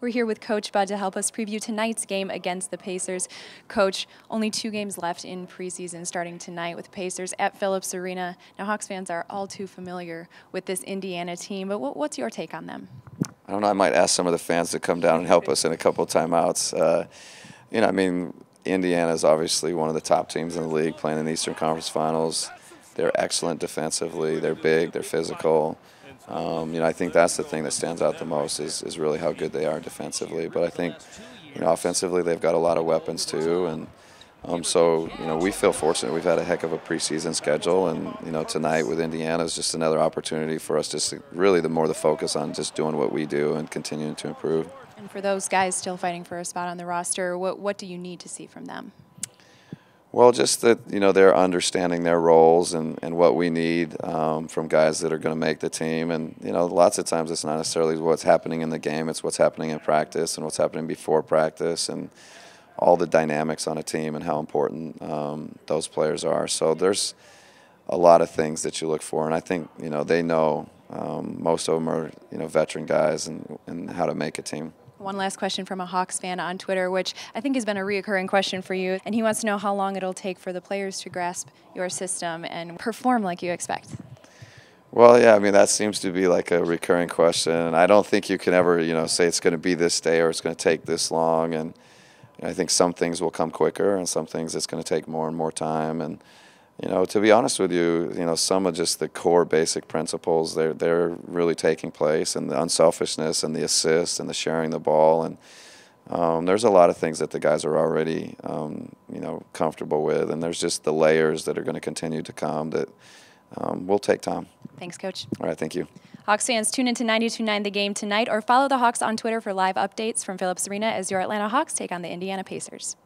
We're here with Coach Bud to help us preview tonight's game against the Pacers. Coach, only two games left in preseason starting tonight with Pacers at Phillips Arena. Now, Hawks fans are all too familiar with this Indiana team, but what's your take on them? I don't know. I might ask some of the fans to come down and help us in a couple of timeouts. Uh, you know, I mean, Indiana is obviously one of the top teams in the league playing in the Eastern Conference Finals. They're excellent defensively. They're big. They're physical. Um, you know, I think that's the thing that stands out the most is, is really how good they are defensively. But I think, you know, offensively they've got a lot of weapons too, and um, so you know we feel fortunate. We've had a heck of a preseason schedule, and you know tonight with Indiana is just another opportunity for us just to really the more the focus on just doing what we do and continuing to improve. And for those guys still fighting for a spot on the roster, what what do you need to see from them? Well, just that you know they're understanding their roles and, and what we need um, from guys that are going to make the team, and you know lots of times it's not necessarily what's happening in the game; it's what's happening in practice and what's happening before practice, and all the dynamics on a team and how important um, those players are. So there's a lot of things that you look for, and I think you know they know um, most of them are you know veteran guys and, and how to make a team. One last question from a Hawks fan on Twitter, which I think has been a reoccurring question for you, and he wants to know how long it'll take for the players to grasp your system and perform like you expect. Well, yeah, I mean that seems to be like a recurring question, and I don't think you can ever, you know, say it's going to be this day or it's going to take this long. And I think some things will come quicker, and some things it's going to take more and more time. And you know, to be honest with you, you know, some of just the core basic principles they're they're really taking place, and the unselfishness and the assist and the sharing the ball, and um, there's a lot of things that the guys are already, um, you know, comfortable with, and there's just the layers that are going to continue to come that um, will take time. Thanks, Coach. All right, thank you. Hawks fans, tune into 92.9 The Game tonight, or follow the Hawks on Twitter for live updates from Phillips Arena as your Atlanta Hawks take on the Indiana Pacers.